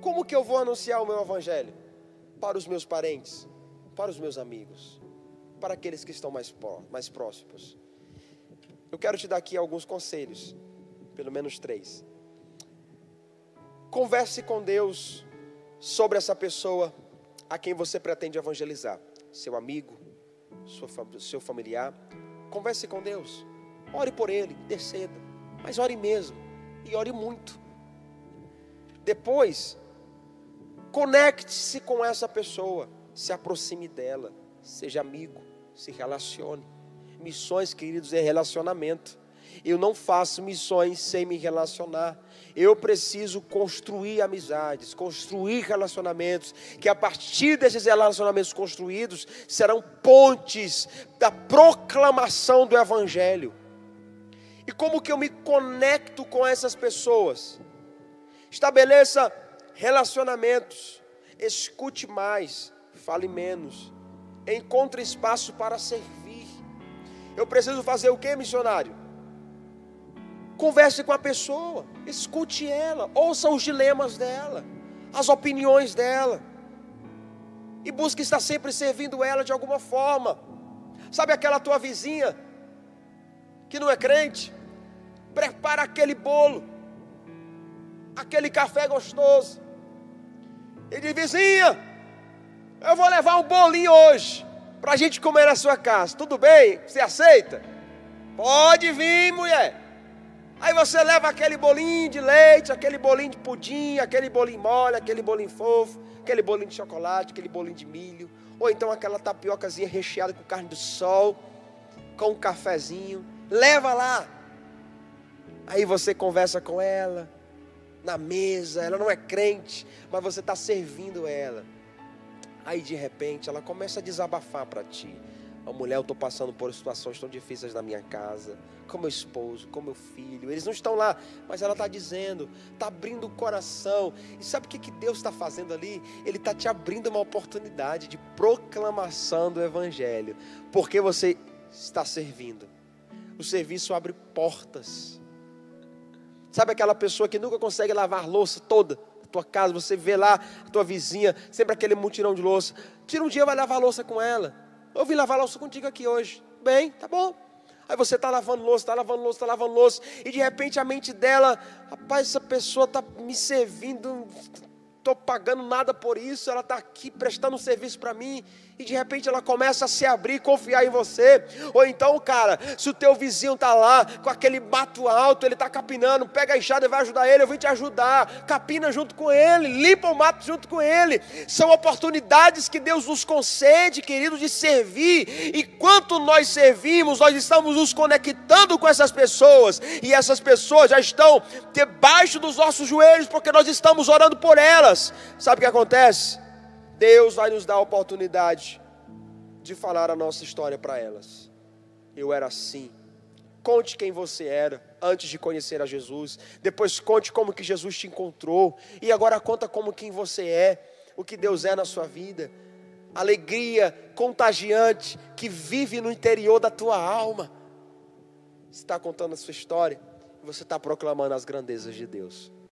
Como que eu vou anunciar o meu evangelho? Para os meus parentes, para os meus amigos, para aqueles que estão mais, mais próximos. Eu quero te dar aqui alguns conselhos, pelo menos três. Converse com Deus sobre essa pessoa a quem você pretende evangelizar, seu amigo, sua, seu familiar. Converse com Deus, ore por ele, interceda, mas ore mesmo e ore muito. Depois, conecte-se com essa pessoa, se aproxime dela, seja amigo, se relacione. Missões, queridos, é relacionamento. Eu não faço missões sem me relacionar. Eu preciso construir amizades, construir relacionamentos, que a partir desses relacionamentos construídos serão pontes da proclamação do Evangelho. E como que eu me conecto com essas pessoas? Estabeleça relacionamentos, escute mais, fale menos, encontre espaço para servir. Eu preciso fazer o que, missionário? Converse com a pessoa, escute ela, ouça os dilemas dela, as opiniões dela, e busque estar sempre servindo ela de alguma forma. Sabe aquela tua vizinha que não é crente? Prepara aquele bolo aquele café gostoso. E diz, vizinha, eu vou levar um bolinho hoje, para a gente comer na sua casa. Tudo bem? Você aceita? Pode vir, mulher. Aí você leva aquele bolinho de leite, aquele bolinho de pudim, aquele bolinho mole, aquele bolinho fofo, aquele bolinho de chocolate, aquele bolinho de milho, ou então aquela tapiocazinha recheada com carne do sol, com um cafezinho. Leva lá. Aí você conversa com ela, na mesa, ela não é crente, mas você está servindo ela. Aí de repente ela começa a desabafar para ti. A mulher, eu estou passando por situações tão difíceis na minha casa, com meu esposo, com meu filho. Eles não estão lá, mas ela está dizendo, está abrindo o coração. E sabe o que, que Deus está fazendo ali? Ele está te abrindo uma oportunidade de proclamação do Evangelho, porque você está servindo. O serviço abre portas. Sabe aquela pessoa que nunca consegue lavar louça toda? A tua casa, você vê lá a tua vizinha, sempre aquele mutirão de louça. Tira um dia, vai lavar louça com ela. Eu vim lavar louça contigo aqui hoje. Bem, tá bom. Aí você está lavando louça, está lavando louça, está lavando louça, e de repente a mente dela, rapaz, essa pessoa está me servindo, estou pagando nada por isso, ela está aqui prestando um serviço para mim, e de repente ela começa a se abrir e confiar em você. Ou então, cara, se o teu vizinho está lá com aquele mato alto, ele está capinando, pega a enxada e vai ajudar ele, eu vim te ajudar, capina junto com ele, limpa o mato junto com ele. São oportunidades que Deus nos concede, querido, de servir. E quanto nós servimos, nós estamos nos conectando com essas pessoas, e essas pessoas já estão debaixo dos nossos joelhos, porque nós estamos orando por elas. Sabe o que acontece? Deus vai nos dar a oportunidade de falar a nossa história para elas. Eu era assim. Conte quem você era antes de conhecer a Jesus. Depois conte como que Jesus te encontrou. E agora conta como quem você é, o que Deus é na sua vida. Alegria contagiante que vive no interior da tua alma. Você está contando a sua história. Você está proclamando as grandezas de Deus.